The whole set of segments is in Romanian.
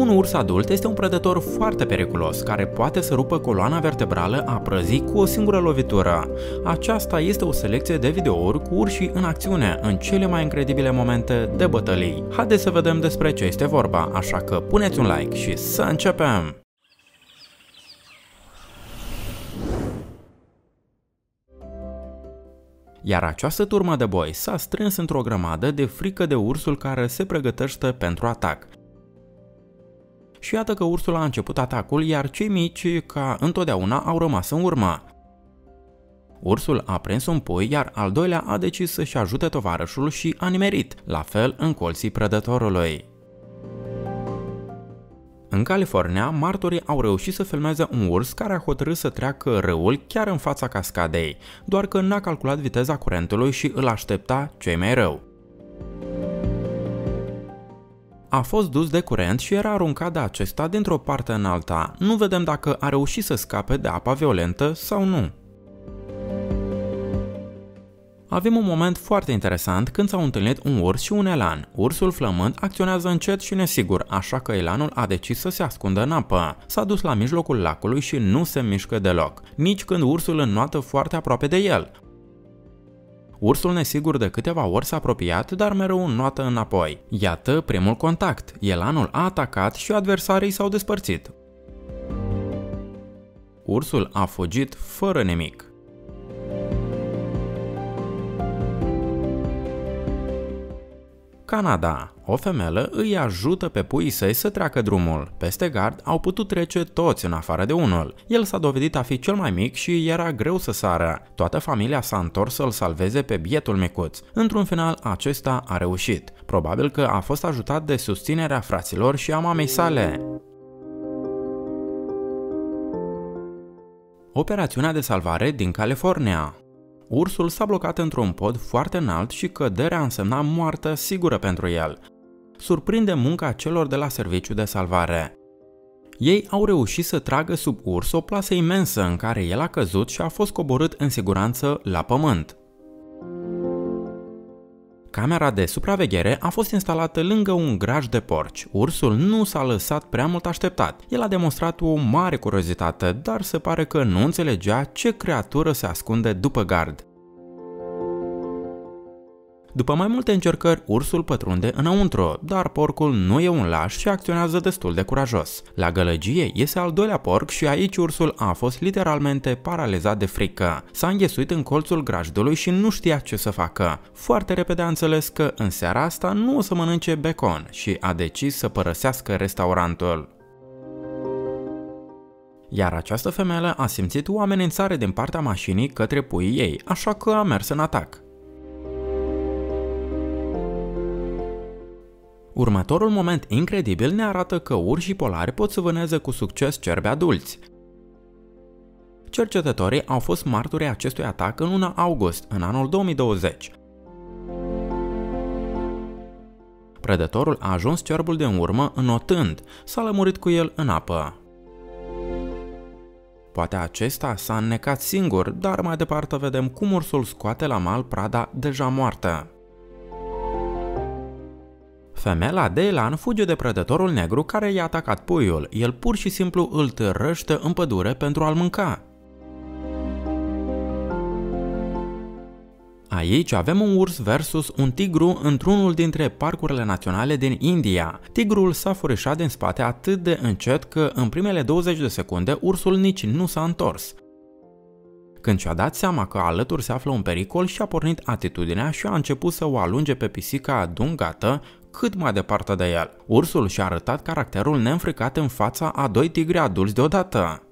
Un urs adult este un prădător foarte periculos, care poate să rupă coloana vertebrală a prăzii cu o singură lovitură. Aceasta este o selecție de videouri cu urși în acțiune în cele mai incredibile momente de bătălii. Haideți să vedem despre ce este vorba, așa că puneți un like și să începem! Iar această turmă de boi s-a strâns într-o grămadă de frică de ursul care se pregătește pentru atac. Și iată că ursul a început atacul, iar cei mici, ca întotdeauna, au rămas în urmă. Ursul a prins un pui, iar al doilea a decis să-și ajute tovarășul și a nimerit, la fel în colții prădătorului. În California, martorii au reușit să filmeze un urs care a hotărât să treacă râul chiar în fața cascadei, doar că n-a calculat viteza curentului și îl aștepta cei mai rău. A fost dus de curent și era aruncat de acesta dintr-o parte în alta. Nu vedem dacă a reușit să scape de apa violentă sau nu. Avem un moment foarte interesant când s-au întâlnit un urs și un elan. Ursul flămând acționează încet și nesigur, așa că elanul a decis să se ascundă în apă. S-a dus la mijlocul lacului și nu se mișcă deloc, nici când ursul înnoată foarte aproape de el. Ursul nesigur de câteva ori s-a apropiat, dar mereu înnoată înapoi. Iată primul contact. Elanul a atacat și adversarii s-au despărțit. Ursul a fugit fără nimic. Canada. O femelă îi ajută pe puii săi să treacă drumul. Peste gard au putut trece toți în afară de unul. El s-a dovedit a fi cel mai mic și era greu să sară. Toată familia s-a întors să-l salveze pe bietul micuț. Într-un final, acesta a reușit. Probabil că a fost ajutat de susținerea fraților și a mamei sale. Operațiunea de salvare din California ursul s-a blocat într-un pod foarte înalt și căderea însemna moartă sigură pentru el. Surprinde munca celor de la serviciu de salvare. Ei au reușit să tragă sub urs o plasă imensă în care el a căzut și a fost coborât în siguranță la pământ. Camera de supraveghere a fost instalată lângă un graj de porci. Ursul nu s-a lăsat prea mult așteptat. El a demonstrat o mare curiozitate, dar se pare că nu înțelegea ce creatură se ascunde după gard. După mai multe încercări, ursul pătrunde înăuntru, dar porcul nu e un laș și acționează destul de curajos. La gălăgie iese al doilea porc și aici ursul a fost literalmente paralizat de frică. S-a înghesuit în colțul grajdului și nu știa ce să facă. Foarte repede a înțeles că în seara asta nu o să mănânce bacon și a decis să părăsească restaurantul. Iar această femeie a simțit o amenințare din partea mașinii către puii ei, așa că a mers în atac. Următorul moment incredibil ne arată că urșii polari pot să vâneze cu succes cerbi adulți. Cercetătorii au fost martori acestui atac în luna august, în anul 2020. Predătorul a ajuns cerbul de în urmă înotând, s-a lămurit cu el în apă. Poate acesta s-a înnecat singur, dar mai departe vedem cum ursul scoate la mal prada deja moartă. Femela de elan fuge de prădătorul negru care i-a atacat puiul. El pur și simplu îl târăște în pădure pentru a-l mânca. Aici avem un urs versus un tigru într-unul dintre parcurile naționale din India. Tigrul s-a furișat din spate atât de încet că în primele 20 de secunde ursul nici nu s-a întors. Când și-a dat seama că alături se află un pericol și-a pornit atitudinea și a început să o alunge pe pisica dungată cât mai departe de el. Ursul și-a arătat caracterul neînfricat în fața a doi tigri adulți deodată.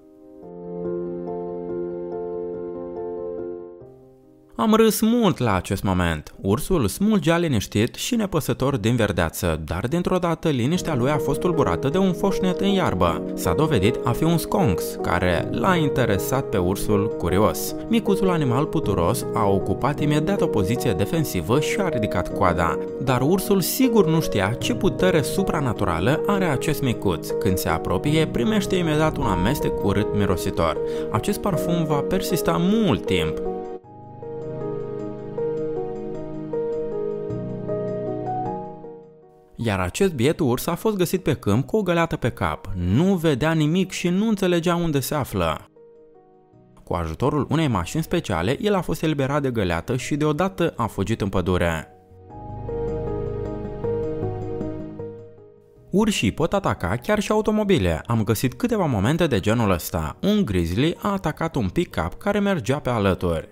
Am râs mult la acest moment. Ursul smulgea liniștit și nepăsător din verdeață, dar dintr-o dată liniștea lui a fost tulburată de un foșnet în iarbă. S-a dovedit a fi un sconx, care l-a interesat pe ursul curios. Micuțul animal puturos a ocupat imediat o poziție defensivă și a ridicat coada, dar ursul sigur nu știa ce putere supranaturală are acest micuț. Când se apropie, primește imediat un amestec urât mirositor. Acest parfum va persista mult timp, Iar acest biet urs a fost găsit pe câmp cu o găleată pe cap. Nu vedea nimic și nu înțelegea unde se află. Cu ajutorul unei mașini speciale, el a fost eliberat de găleată și deodată a fugit în pădure. Urșii pot ataca chiar și automobile. Am găsit câteva momente de genul ăsta. Un grizzly a atacat un pick-up care mergea pe alături.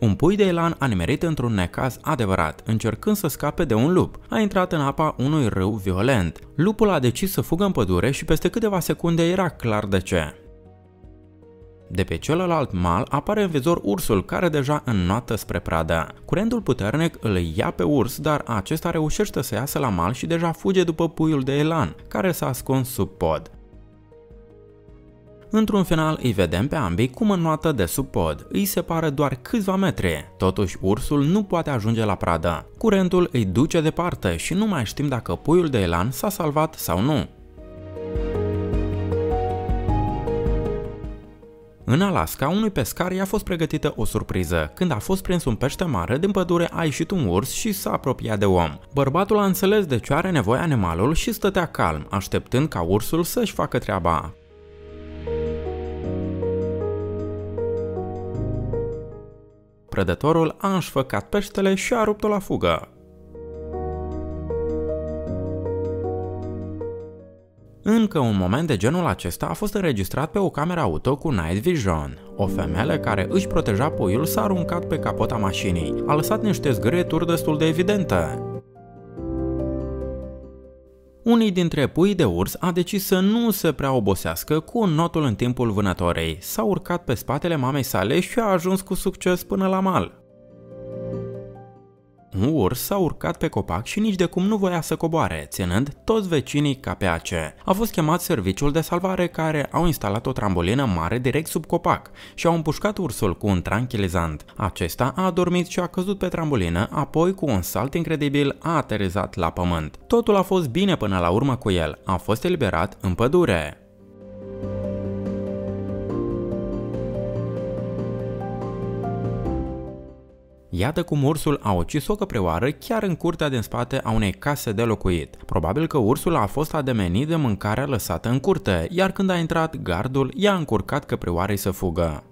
Un pui de elan a nimerit într-un necaz adevărat, încercând să scape de un lup. A intrat în apa unui râu violent. Lupul a decis să fugă în pădure și peste câteva secunde era clar de ce. De pe celălalt mal apare în vizor ursul care deja înnoată spre pradă. Curentul puternic îl ia pe urs, dar acesta reușește să iasă la mal și deja fuge după puiul de elan, care s-a ascuns sub pod. Într-un final îi vedem pe ambii cum înnoată de sub pod. Îi separă doar câțiva metri. Totuși ursul nu poate ajunge la pradă. Curentul îi duce departe și nu mai știm dacă puiul de elan s-a salvat sau nu. În Alaska, unui pescar i-a fost pregătită o surpriză. Când a fost prins un pește mare, din pădure a ieșit un urs și s-a apropiat de om. Bărbatul a înțeles de ce are nevoie animalul și stătea calm, așteptând ca ursul să-și facă treaba. Prădătorul a înșfăcat peștele și a rupt-o la fugă. Încă un moment de genul acesta a fost înregistrat pe o cameră auto cu Night Vision. O femeie care își proteja puiul s-a aruncat pe capota mașinii. A lăsat niște zgârieturi destul de evidente. Unii dintre pui de urs a decis să nu se prea obosească cu un notul în timpul vânătorei. S-a urcat pe spatele mamei sale și a ajuns cu succes până la mal. Un urs s-a urcat pe copac și nici de cum nu voia să coboare, ținând toți vecinii ca pe ace. A fost chemat serviciul de salvare care au instalat o trambolină mare direct sub copac și au împușcat ursul cu un tranquilizant. Acesta a adormit și a căzut pe trambolină, apoi cu un salt incredibil a aterizat la pământ. Totul a fost bine până la urmă cu el. A fost eliberat în pădure. Iată cum ursul a ucis o căprioară chiar în curtea din spate a unei case de locuit. Probabil că ursul a fost ademenit de mâncarea lăsată în curte, iar când a intrat gardul, i-a încurcat căprioarei să fugă.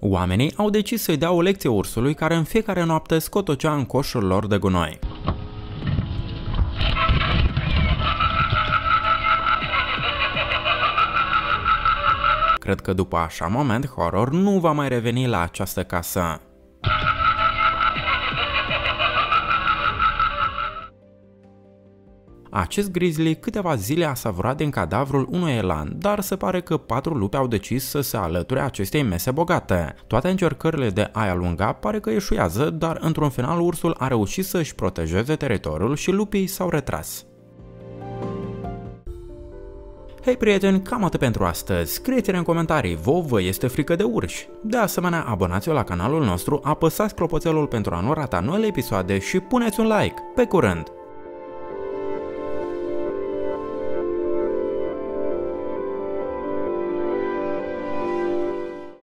Oamenii au decis să-i dea o lecție ursului care în fiecare noapte scotocea în coșul lor de gunoi. Cred că după așa moment horror nu va mai reveni la această casă. Acest grizzly câteva zile a savurat din cadavrul unui elan, dar se pare că patru lupi au decis să se alăture acestei mese bogate. Toate încercările de a-i alunga pare că eșuează, dar într-un final ursul a reușit să-și protejeze teritoriul și lupii s-au retras. Hei prieteni, cam atât pentru astăzi. Scrieți-ne în comentarii, vouă vă este frică de urși. De asemenea, abonați-vă la canalul nostru, apăsați clopoțelul pentru a nu rata noile episoade și puneți un like. Pe curând!